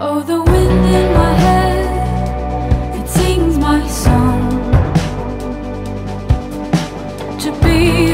Oh, the wind in my head, it sings my song. To be